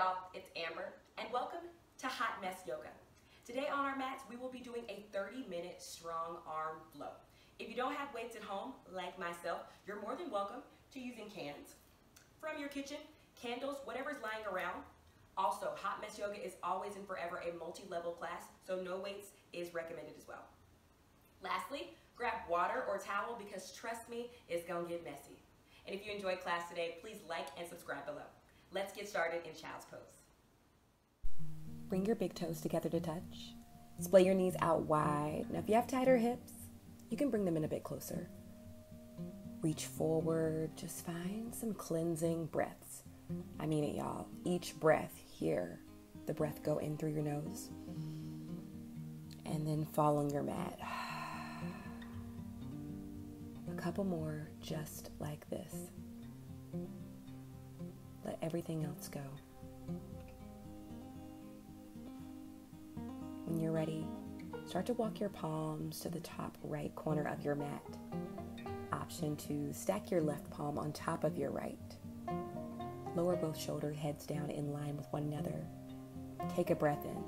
y'all, it's Amber, and welcome to Hot Mess Yoga. Today on our mats, we will be doing a 30-minute strong arm flow. If you don't have weights at home, like myself, you're more than welcome to using cans from your kitchen, candles, whatever's lying around. Also, Hot Mess Yoga is always and forever a multi-level class, so no weights is recommended as well. Lastly, grab water or towel because trust me, it's gonna get messy. And if you enjoyed class today, please like and subscribe below. Let's get started in child's pose. Bring your big toes together to touch. Splay your knees out wide. Now, if you have tighter hips, you can bring them in a bit closer. Reach forward. Just find some cleansing breaths. I mean it, y'all. Each breath here, the breath go in through your nose and then fall on your mat. A couple more just like this. Let everything else go. When you're ready, start to walk your palms to the top right corner of your mat. Option to stack your left palm on top of your right. Lower both shoulder heads down in line with one another. Take a breath in.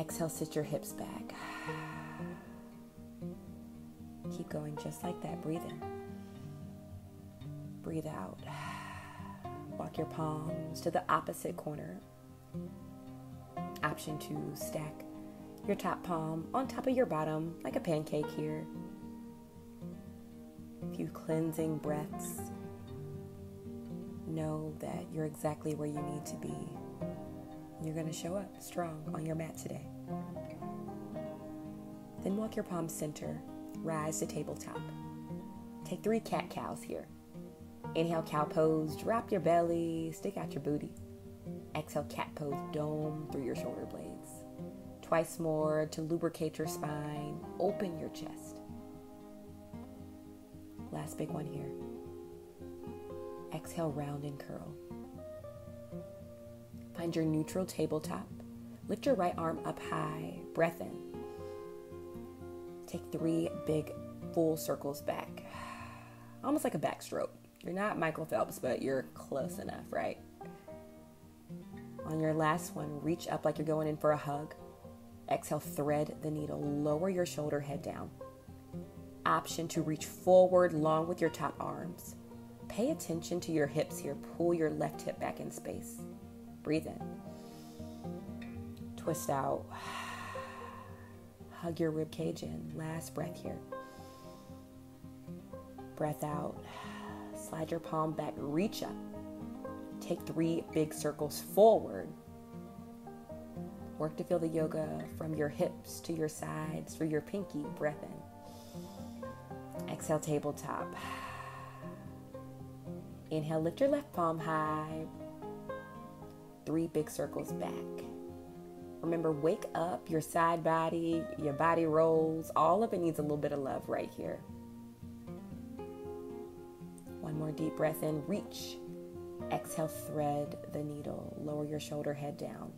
Exhale, sit your hips back. Keep going just like that. Breathe in. Breathe out. Walk your palms to the opposite corner. Option two, stack your top palm on top of your bottom like a pancake here. A few cleansing breaths. Know that you're exactly where you need to be. You're going to show up strong on your mat today. Then walk your palms center, rise to tabletop. Take three cat cows here. Inhale, cow pose, drop your belly, stick out your booty. Exhale, cat pose, dome through your shoulder blades. Twice more to lubricate your spine, open your chest. Last big one here. Exhale, round and curl. Find your neutral tabletop. Lift your right arm up high, breath in. Take three big full circles back, almost like a backstroke. You're not Michael Phelps, but you're close mm-hmm. enough, right? On your last one, reach up like you're going in for a hug. Exhale, thread the needle. Lower your shoulder head down. Option to reach forward long with your top arms. Pay attention to your hips here. Pull your left hip back in space. Breathe in. Twist out. Hug your rib cage in. Last breath here. Breath out. Slide your palm back, reach up. Take three big circles forward. Work to feel the yoga from your hips to your sides through your pinky. Breath in. Exhale, tabletop. Inhale, lift your left palm high. Three big circles back. Remember, wake up your side body, your body rolls. All of it needs a little bit of love right here. One more deep breath in, reach. Exhale, thread the needle. Lower your shoulder head down.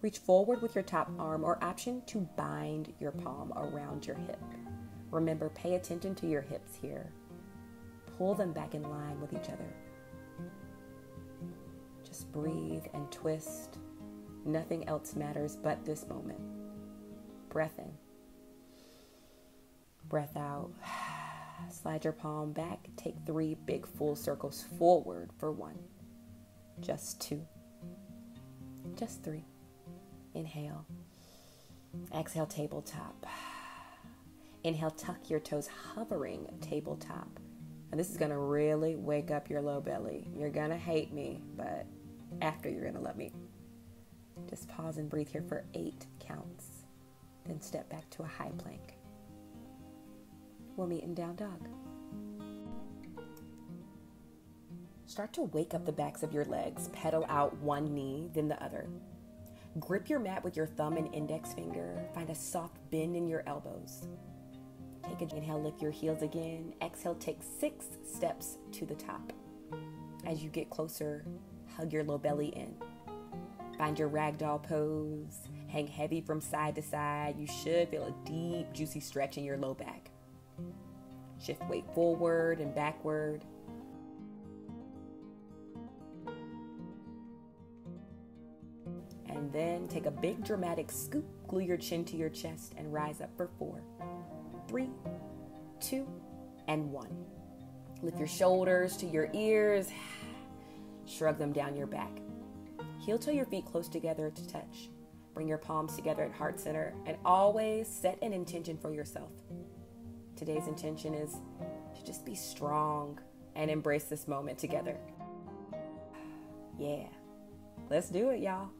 Reach forward with your top arm or option to bind your palm around your hip. Remember, pay attention to your hips here. Pull them back in line with each other. Just breathe and twist. Nothing else matters but this moment. Breath in. Breath out. Slide your palm back. Take three big full circles forward for one. Just two. Just three. Inhale. Exhale, tabletop. Inhale, tuck your toes, hovering tabletop. And this is going to really wake up your low belly. You're going to hate me, but after you're going to love me. Just pause and breathe here for eight counts. Then step back to a high plank. We'll meet in down dog. Start to wake up the backs of your legs. Pedal out one knee, then the other. Grip your mat with your thumb and index finger. Find a soft bend in your elbows. Take an inhale, lift your heels again. Exhale, take six steps to the top. As you get closer, hug your low belly in. Find your ragdoll pose. Hang heavy from side to side. You should feel a deep, juicy stretch in your low back. Shift weight forward and backward. And then take a big dramatic scoop, glue your chin to your chest, and rise up for four, three, two, and one. Lift your shoulders to your ears, shrug them down your back. Heel toe your feet close together to touch. Bring your palms together at heart center and always set an intention for yourself. Today's intention is to just be strong and embrace this moment together. Yeah, let's do it, y'all.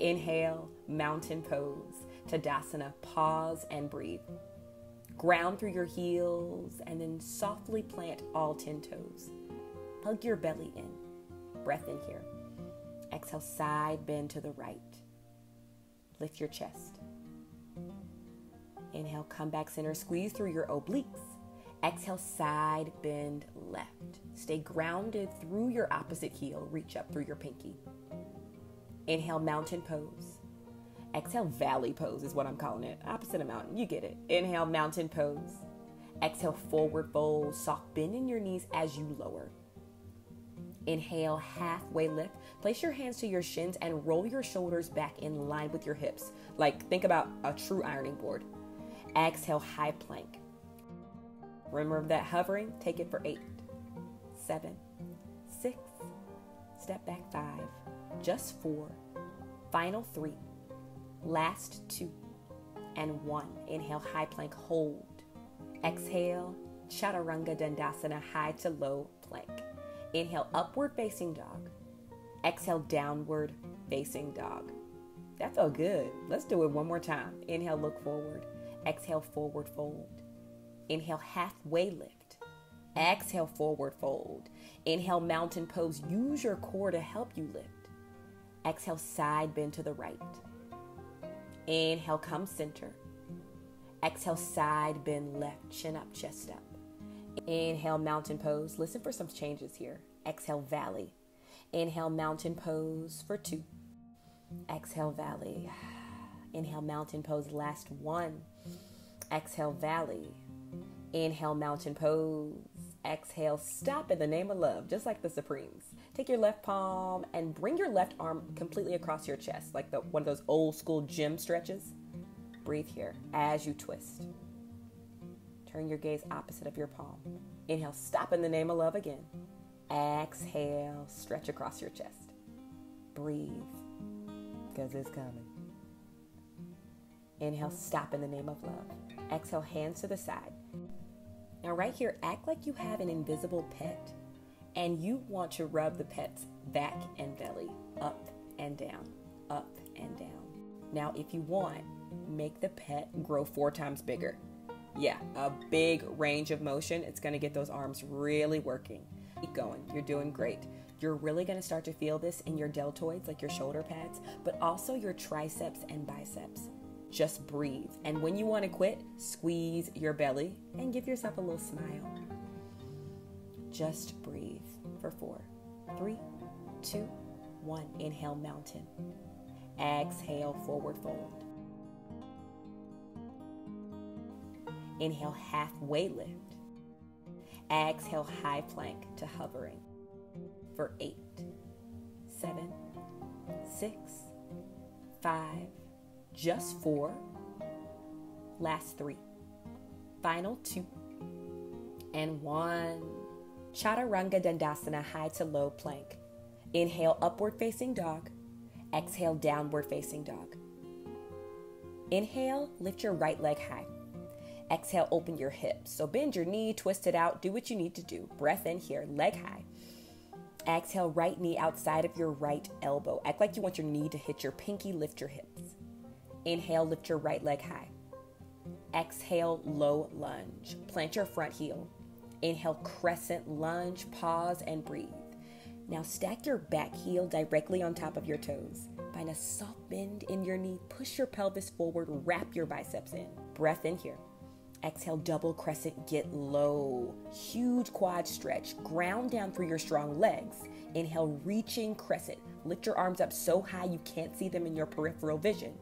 Inhale, mountain pose, Tadasana, pause and breathe. Ground through your heels and then softly plant all 10 toes. Hug your belly in. Breath in here. Exhale, side bend to the right. Lift your chest. Inhale, come back center, squeeze through your obliques. Exhale, side bend left. Stay grounded through your opposite heel. Reach up through your pinky. Inhale, mountain pose. Exhale, valley pose is what I'm calling it. Opposite of mountain, you get it. Inhale, mountain pose. Exhale, forward fold. Soft bend in your knees as you lower. Inhale, halfway lift. Place your hands to your shins and roll your shoulders back in line with your hips. Like think about a true ironing board. Exhale, high plank. Remember that hovering? Take it for eight, seven, six, step back five, just four, final three, last two, and one. Inhale, high plank, hold. Exhale, Chaturanga Dandasana, high to low plank. Inhale, upward facing dog. Exhale, downward facing dog. That felt good. Let's do it one more time. Inhale, look forward. Exhale, forward fold. Inhale, halfway lift. Exhale, forward fold. Inhale, mountain pose. Use your core to help you lift. Exhale, side bend to the right. Inhale, come center. Exhale, side bend left, chin up, chest up. Inhale, mountain pose. Listen for some changes here. Exhale, valley. Inhale, mountain pose for two. Exhale, valley. Inhale, mountain pose. Last one. Exhale, valley. Inhale, mountain pose. Exhale, stop in the name of love, just like the Supremes. Take your left palm and bring your left arm completely across your chest, like the, one of those old school gym stretches. Breathe here as you twist. Turn your gaze opposite of your palm. Inhale, stop in the name of love again. Exhale, stretch across your chest. Breathe, because it's coming. Inhale, stop in the name of love. Exhale, hands to the side. Now, right here, act like you have an invisible pet and you want to rub the pet's back and belly up and down, up and down. Now, if you want, make the pet grow four times bigger. Yeah, a big range of motion. It's going to get those arms really working. Keep going. You're doing great. You're really going to start to feel this in your deltoids, like your shoulder pads, but also your triceps and biceps. Just breathe. And when you want to quit, squeeze your belly and give yourself a little smile. Just breathe for four, three, two, one. Inhale, mountain. Exhale, forward fold. Inhale, halfway lift. Exhale, high plank to hovering for eight, seven, six, five, just four, last three, final two, and one. Chaturanga Dandasana, high to low plank. Inhale, upward facing dog. Exhale, downward facing dog. Inhale, lift your right leg high. Exhale, open your hips. So bend your knee, twist it out, do what you need to do. Breath in here, leg high. Exhale, right knee outside of your right elbow. Act like you want your knee to hit your pinky, lift your hips. Inhale, lift your right leg high. Exhale, low lunge. Plant your front heel. Inhale, crescent lunge, pause, and breathe. Now stack your back heel directly on top of your toes. Find a soft bend in your knee. Push your pelvis forward. Wrap your biceps in. Breath in here. Exhale, double crescent, get low. Huge quad stretch. Ground down through your strong legs. Inhale, reaching crescent. Lift your arms up so high you can't see them in your peripheral vision.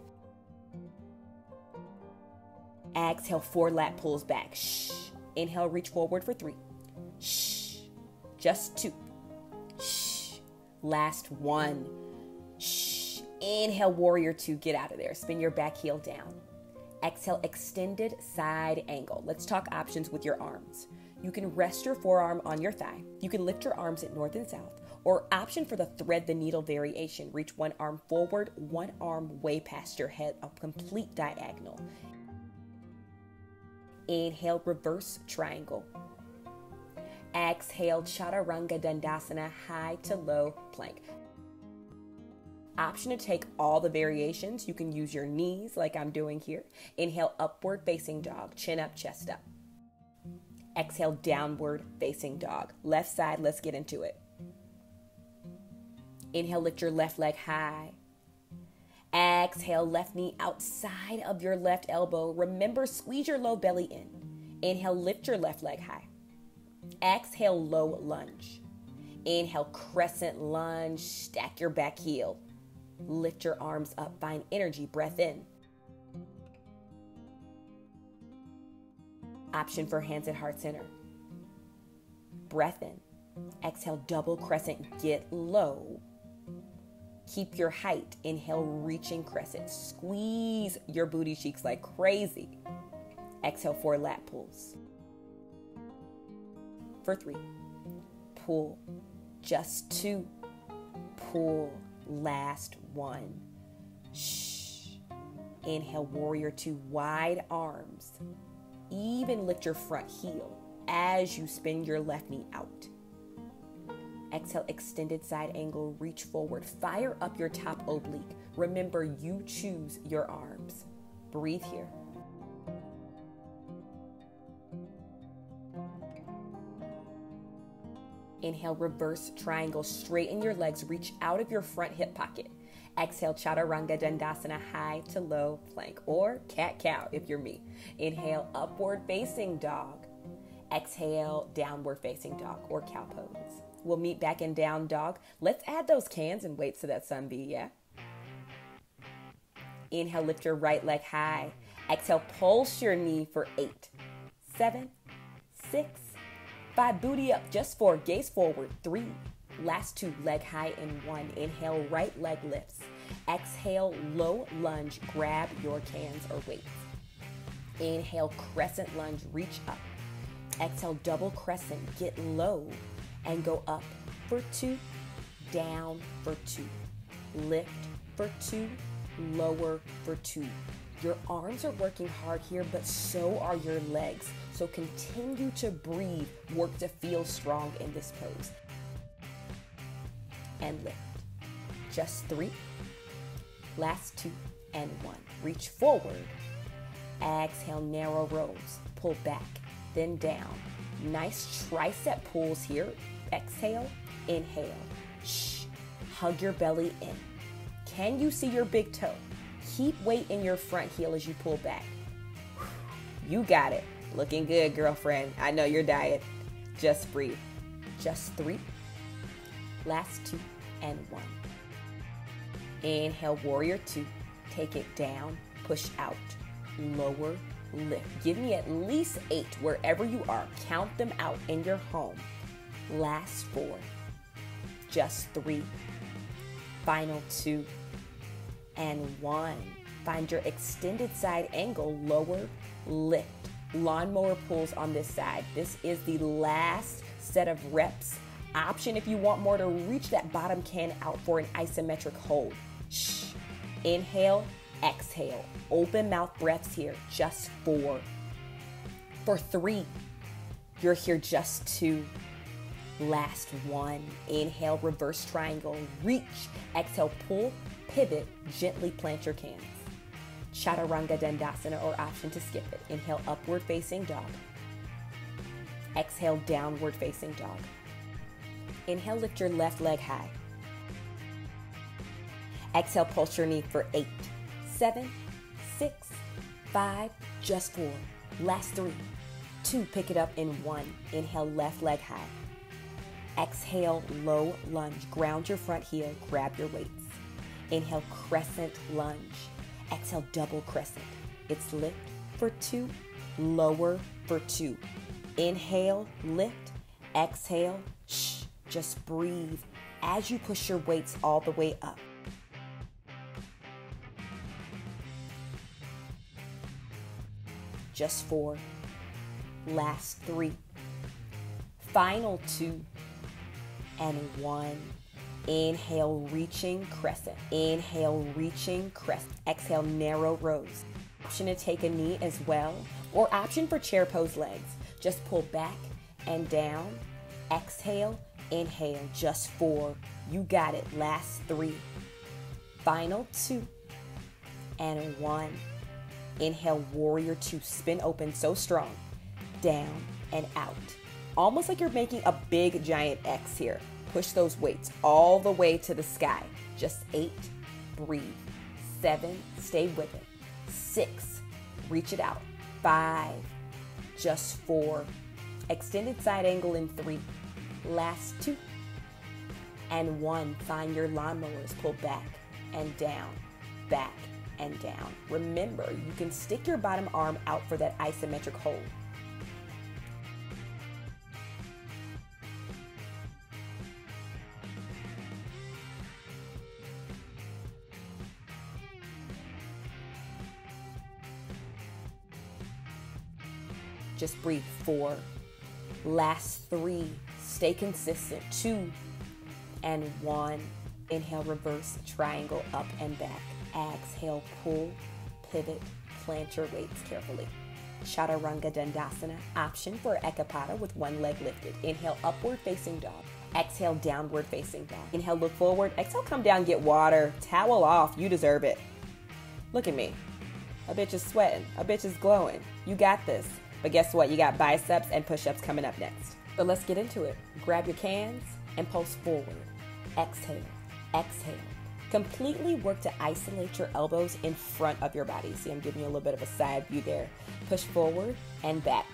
Exhale, four lat pulls back. Shh. Inhale, reach forward for three. Shh. Just two. Shh. Last one. Shh. Inhale, warrior two, get out of there. Spin your back heel down. Exhale, extended side angle. Let's talk options with your arms. You can rest your forearm on your thigh. You can lift your arms at north and south. Or option for the thread the needle variation. Reach one arm forward, one arm way past your head, a complete diagonal. Inhale, reverse triangle. Exhale, Chaturanga Dandasana, high to low plank. Option to take all the variations. You can use your knees like I'm doing here. Inhale, upward facing dog, chin up, chest up. Exhale, downward facing dog. Left side, let's get into it. Inhale, lift your left leg high. Exhale, left knee outside of your left elbow. Remember, squeeze your low belly in. Inhale, lift your left leg high. Exhale, low lunge. Inhale, crescent lunge. Stack your back heel. Lift your arms up. Find energy. Breath in. Option for hands at heart center. Breath in. Exhale, double crescent. Get low. Keep your height. Inhale, reaching crescent. Squeeze your booty cheeks like crazy. Exhale, four lat pulls. For three, pull. Just two, pull. Last one. Shh. Inhale, warrior two, wide arms. Even lift your front heel as you spin your left knee out. Exhale, extended side angle, reach forward. Fire up your top oblique. Remember, you choose your arms. Breathe here. Inhale, reverse triangle. Straighten your legs. Reach out of your front hip pocket. Exhale, Chaturanga Dandasana, high to low plank, or cat cow if you're me. Inhale, upward facing dog. Exhale, downward facing dog or cow pose. We'll meet back in down dog. Let's add those cans and weights to that sun B, yeah? Inhale, lift your right leg high. Exhale, pulse your knee for eight, seven, six, five. Booty up, just four. Gaze forward, three. Last two, leg high in one. Inhale, right leg lifts. Exhale, low lunge. Grab your cans or weights. Inhale, crescent lunge, reach up. Exhale, double crescent, get low and go up for two, down for two, lift for two, lower for two. Your arms are working hard here, but so are your legs. So continue to breathe, work to feel strong in this pose. And lift. Just three. Last two and one. Reach forward. Exhale, narrow rows. Pull back, then down. Nice tricep pulls here. Exhale, inhale. Shh. Hug your belly in. Can you see your big toe? Keep weight in your front heel as you pull back. You got it. Looking good, girlfriend. I know your diet. Just breathe. Just three. Last two and one. Inhale, warrior two. Take it down, push out, lower, lift. Give me at least eight wherever you are. Count them out in your home. Last four. Just three. Final two. And one. Find your extended side angle, lower, lift. Lawnmower pulls on this side. This is the last set of reps. Option if you want more to reach that bottom can out for an isometric hold. Shh. Inhale, exhale. Open mouth breaths here. Just four. For three, you're here just two. Last one. Inhale, reverse triangle. Reach. Exhale, pull, pivot, gently plant your cans. Chaturanga Dandasana or option to skip it. Inhale, upward facing dog. Exhale, downward facing dog. Inhale, lift your left leg high. Exhale, pulse your knee for eight, seven, six, five, just four. Last three, two, pick it up in one. Inhale, left leg high. Exhale, low lunge. Ground your front heel, grab your weights. Inhale, crescent lunge. Exhale, double crescent. It's lift for two, lower for two. Inhale, lift. Exhale, shh. Just breathe as you push your weights all the way up. Just four. Last three. Final two. And one. Inhale, reaching crescent. Inhale, reaching crescent. Exhale, narrow rows. Option to take a knee as well, or option for chair pose legs. Just pull back and down. Exhale, inhale, just four. You got it. Last three. Final two. And one. Inhale, warrior two. Spin open so strong. Down and out. Almost like you're making a big giant X here. Push those weights all the way to the sky. Just eight. Breathe. Seven. Stay with it. Six. Reach it out. Five. Just four. Extended side angle in three. Last two. And one. Find your lawnmowers. Pull back and down. Back and down. Remember, you can stick your bottom arm out for that isometric hold. Just breathe. Four. Last three. Stay consistent. Two and one. Inhale, reverse triangle up and back. Exhale, pull, pivot, plant your weights carefully. Chaturanga Dandasana, option for Ekapada with one leg lifted. Inhale, upward facing dog. Exhale, downward facing dog. Inhale, look forward. Exhale, come down, get water. Towel off. You deserve it. Look at me. A bitch is sweating. A bitch is glowing. You got this. But guess what? You got biceps and push ups coming up next. So let's get into it. Grab your cans and pulse forward. Exhale. Exhale. Completely work to isolate your elbows in front of your body. See, I'm giving you a little bit of a side view there. Push forward and back.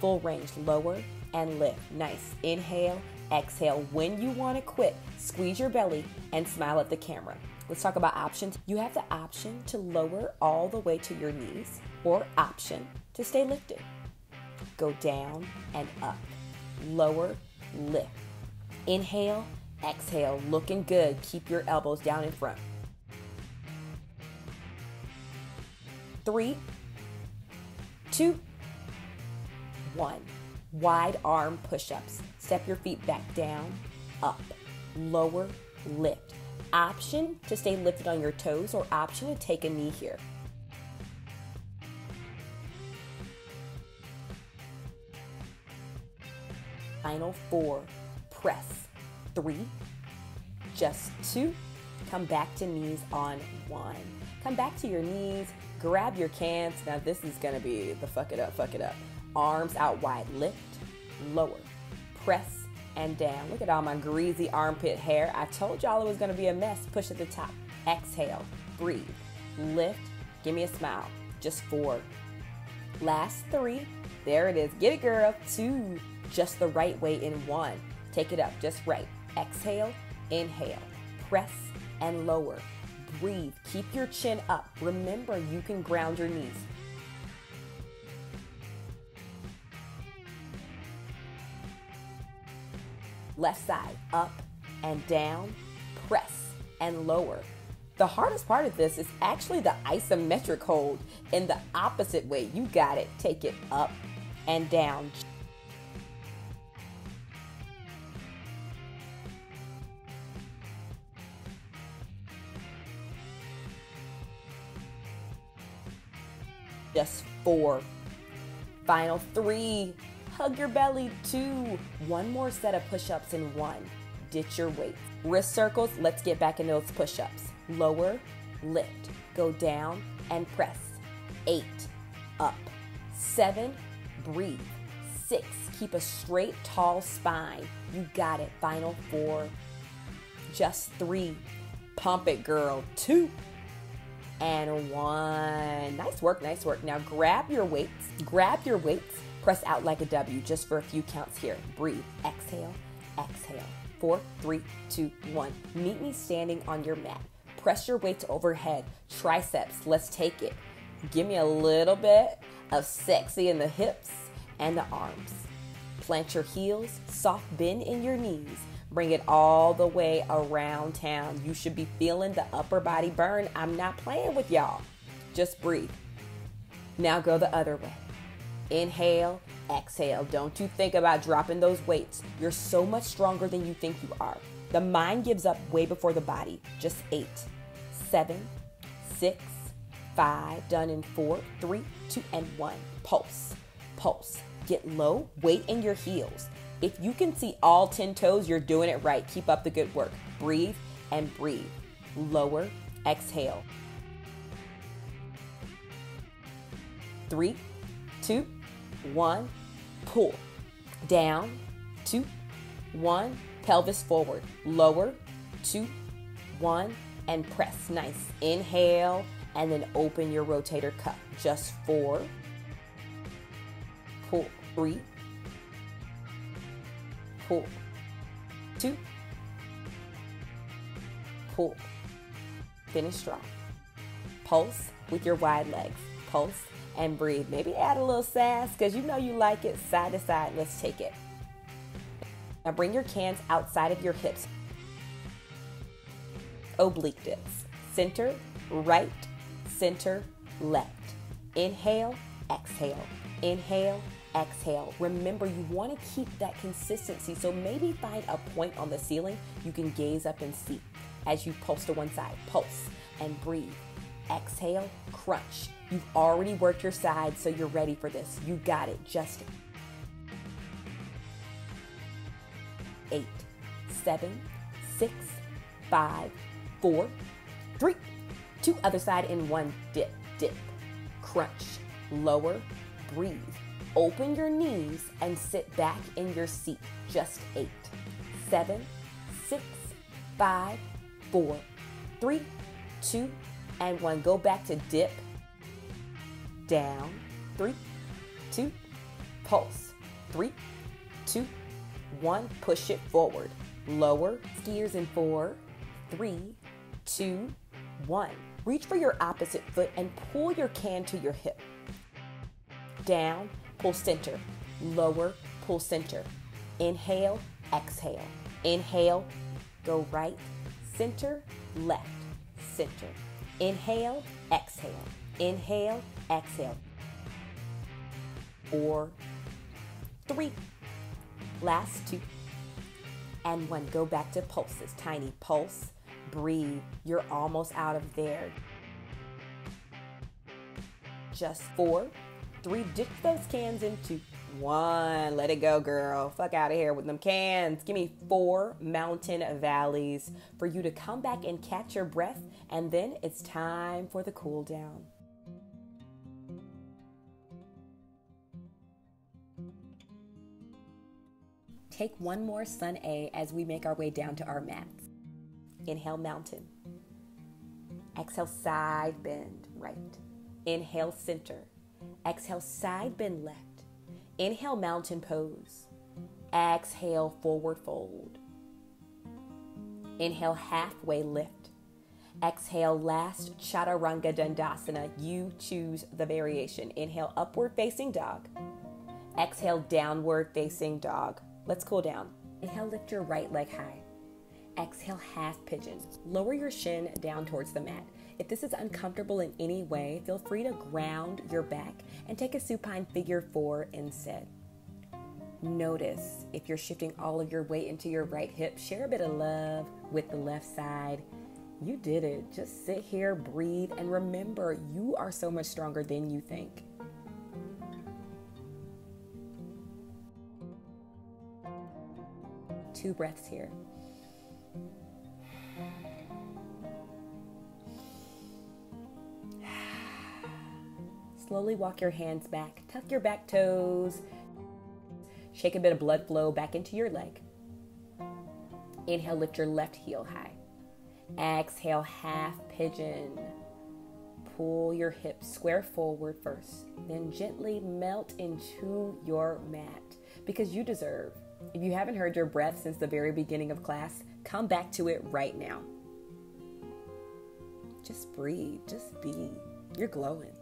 Full range, lower and lift. Nice. Inhale, exhale. When you want to quit, squeeze your belly and smile at the camera. Let's talk about options. You have the option to lower all the way to your knees or option to stay lifted. Go down and up. Lower, lift. Inhale, exhale. Looking good. Keep your elbows down in front. Three, two, one. Wide arm push ups. Step your feet back down, up, lower, lift. Option to stay lifted on your toes or option to take a knee here. Final four, press. Three, just two. Come back to knees on one. Come back to your knees, grab your cans. Now, this is gonna be the fuck it up, fuck it up. Arms out wide, lift, lower, press, and down. Look at all my greasy armpit hair. I told y'all it was gonna be a mess. Push at the top. Exhale, breathe, lift, give me a smile. Just four. Last three. There it is. Get it, girl. Two. Just the right way in one. Take it up, just right. Exhale, inhale, press and lower. Breathe. Keep your chin up. Remember, you can ground your knees. Left side, up and down, press and lower. The hardest part of this is actually the isometric hold in the opposite way. You got it. Take it up and down. Just four. Final three. Hug your belly. Two. One more set of push ups in one. Ditch your weights. Wrist circles. Let's get back into those push ups. Lower, lift. Go down and press. Eight. Up. Seven. Breathe. Six. Keep a straight, tall spine. You got it. Final four. Just three. Pump it, girl. Two and one. Nice work, nice work. Now grab your weights, grab your weights, press out like a W just for a few counts here. Breathe, exhale, exhale. Four, three, two, one. Meet me standing on your mat. Press your weights overhead, triceps, let's take it. Give me a little bit of sexy in the hips and the arms. Plant your heels, soft bend in your knees. Bring it all the way around town. You should be feeling the upper body burn. I'm not playing with y'all. Just breathe. Now go the other way. Inhale, exhale. Don't you think about dropping those weights. You're so much stronger than you think you are. The mind gives up way before the body. Just eight, seven, six, five. Done in four, three, two, and one. Pulse, pulse. Get low, weight in your heels. If you can see all 10 toes, you're doing it right. Keep up the good work. Breathe and breathe. Lower, exhale. Three, two, one. Pull. Down, two, one. Pelvis forward. Lower, two, one. And press. Nice. Inhale and then open your rotator cuff. Just four. Pull. Three pull, two, pull. Finish strong. Pulse with your wide legs. Pulse and breathe. Maybe add a little sass because you know you like it. Side to side. Let's take it. Now bring your cans outside of your hips. Oblique dips. Center, right, center, left. Inhale, exhale. Inhale, exhale. Remember, you want to keep that consistency, so maybe find a point on the ceiling you can gaze up and see as you pulse to one side. Pulse and breathe. Exhale, crunch. You've already worked your side, so you're ready for this. You got it. Just eight, seven, six, five, four, three, two, other side in one dip, dip, crunch, lower, breathe Open your knees and sit back in your seat. Just eight, seven, six, five, four, three, two, and one. Go back to dip, down, three, two, pulse, three, two, one. Push it forward. Lower skiers in four, three, two, one. Reach for your opposite foot and pull your can to your hip. Down, pull center, lower, pull center. Inhale, exhale. Inhale, go right, center, left, center. Inhale, exhale. Inhale, exhale. Four, three, last two, and one. Go back to pulses. Tiny pulse, breathe. You're almost out of there. Just four, Three, dip those cans into one. Let it go, girl. Fuck out of here with them cans. Give me four mountain valleys for you to come back and catch your breath, and then it's time for the cool down. Take one more sun A as we make our way down to our mats. Inhale, mountain. Exhale, side bend, right. Inhale, center. Exhale, side bend left. Inhale, mountain pose. Exhale, forward fold. Inhale, halfway lift. Exhale, last chaturanga dandasana. You choose the variation. Inhale, upward facing dog. Exhale, downward facing dog. Let's cool down. Inhale, lift your right leg high. Exhale, half pigeon. Lower your shin down towards the mat. If this is uncomfortable in any way, feel free to ground your back and take a supine figure four instead. Notice if you're shifting all of your weight into your right hip, share a bit of love with the left side. You did it. Just sit here, breathe, and remember you are so much stronger than you think. Two breaths here. Slowly walk your hands back, tuck your back toes, shake a bit of blood flow back into your leg. Inhale, lift your left heel high. Exhale, half pigeon. Pull your hips square forward first, then gently melt into your mat because you deserve. If you haven't heard your breath since the very beginning of class, come back to it right now. Just breathe, just be. You're glowing.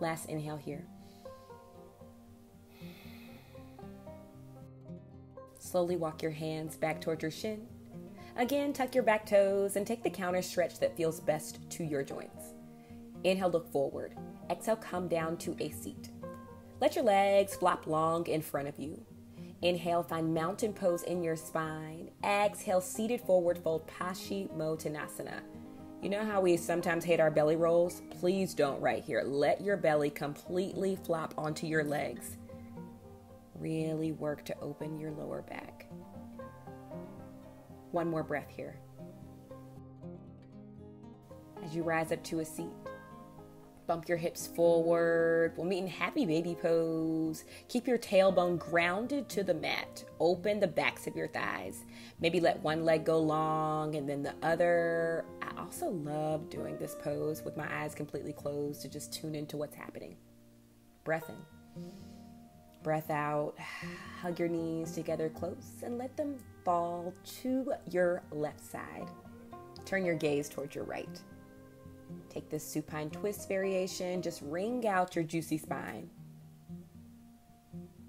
Last inhale here. Slowly walk your hands back towards your shin. Again, tuck your back toes and take the counter stretch that feels best to your joints. Inhale, look forward. Exhale, come down to a seat. Let your legs flop long in front of you. Inhale, find mountain pose in your spine. Exhale, seated forward fold Paschimottanasana. You know how we sometimes hate our belly rolls? Please don't right here. Let your belly completely flop onto your legs. Really work to open your lower back. One more breath here. As you rise up to a seat, Bump your hips forward. We'll meet in happy baby pose. Keep your tailbone grounded to the mat. Open the backs of your thighs. Maybe let one leg go long and then the other. I also love doing this pose with my eyes completely closed to just tune into what's happening. Breath in. Breath out. Hug your knees together close and let them fall to your left side. Turn your gaze towards your right. Take this supine twist variation, just wring out your juicy spine.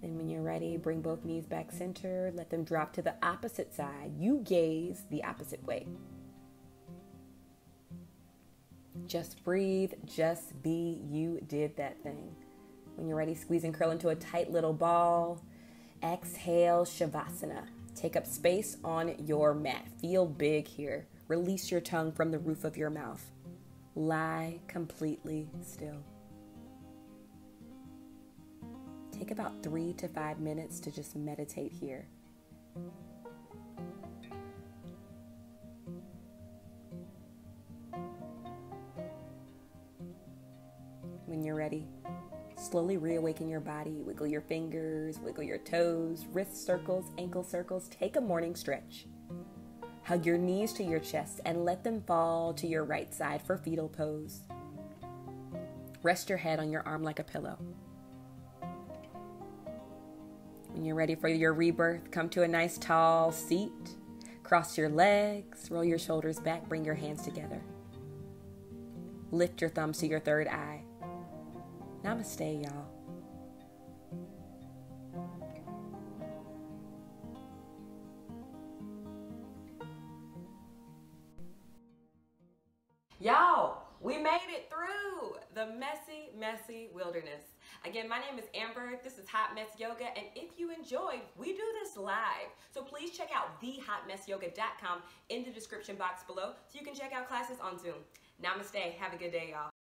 And when you're ready, bring both knees back center, let them drop to the opposite side. You gaze the opposite way. Just breathe, just be. You did that thing. When you're ready, squeeze and curl into a tight little ball. Exhale, Shavasana. Take up space on your mat. Feel big here. Release your tongue from the roof of your mouth lie completely still. Take about three to five minutes to just meditate here. When you're ready, slowly reawaken your body. Wiggle your fingers, wiggle your toes, wrist circles, ankle circles. Take a morning stretch. Hug your knees to your chest and let them fall to your right side for fetal pose. Rest your head on your arm like a pillow. When you're ready for your rebirth, come to a nice tall seat. Cross your legs, roll your shoulders back, bring your hands together. Lift your thumbs to your third eye. Namaste, y'all. Y'all, we made it through the messy, messy wilderness. Again, my name is Amber. This is Hot Mess Yoga, and if you enjoyed, we do this live. So please check out thehotmessyoga.com in the description box below so you can check out classes on Zoom. Namaste. Have a good day, y'all.